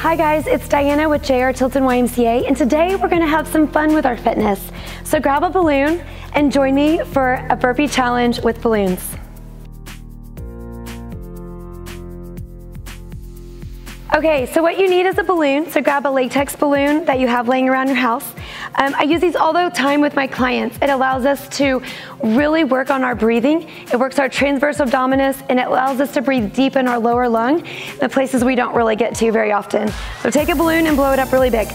Hi guys, it's Diana with JR Tilton YMCA, and today we're gonna have some fun with our fitness. So grab a balloon and join me for a burpee challenge with balloons. Okay, so what you need is a balloon. So grab a latex balloon that you have laying around your house. Um, I use these all the time with my clients. It allows us to really work on our breathing. It works our transverse abdominis and it allows us to breathe deep in our lower lung, the places we don't really get to very often. So take a balloon and blow it up really big.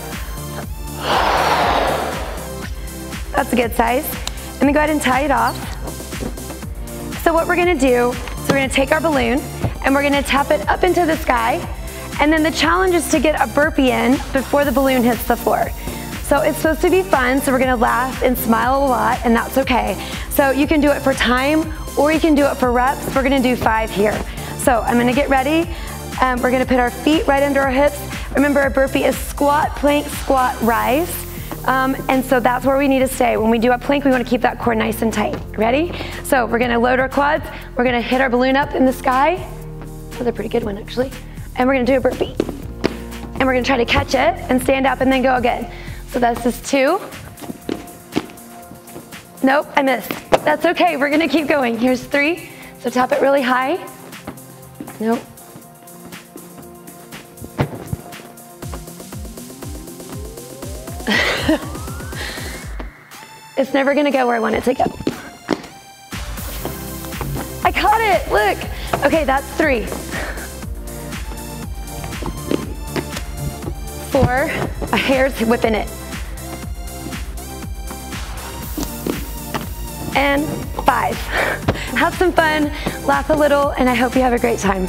That's a good size. And then go ahead and tie it off. So what we're gonna do is we're gonna take our balloon and we're gonna tap it up into the sky and then the challenge is to get a burpee in before the balloon hits the floor. So it's supposed to be fun, so we're gonna laugh and smile a lot, and that's okay. So you can do it for time, or you can do it for reps. We're gonna do five here. So I'm gonna get ready. Um, we're gonna put our feet right under our hips. Remember, a burpee is squat, plank, squat, rise. Um, and so that's where we need to stay. When we do a plank, we wanna keep that core nice and tight. Ready? So we're gonna load our quads. We're gonna hit our balloon up in the sky. That's a pretty good one, actually and we're gonna do a burpee. And we're gonna try to catch it and stand up and then go again. So this is two. Nope, I missed. That's okay, we're gonna keep going. Here's three. So tap it really high. Nope. it's never gonna go where I want it to go. I caught it, look. Okay, that's three. Four, a hair's whipping it. And five. Have some fun, laugh a little, and I hope you have a great time.